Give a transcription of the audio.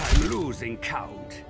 I'm losing count.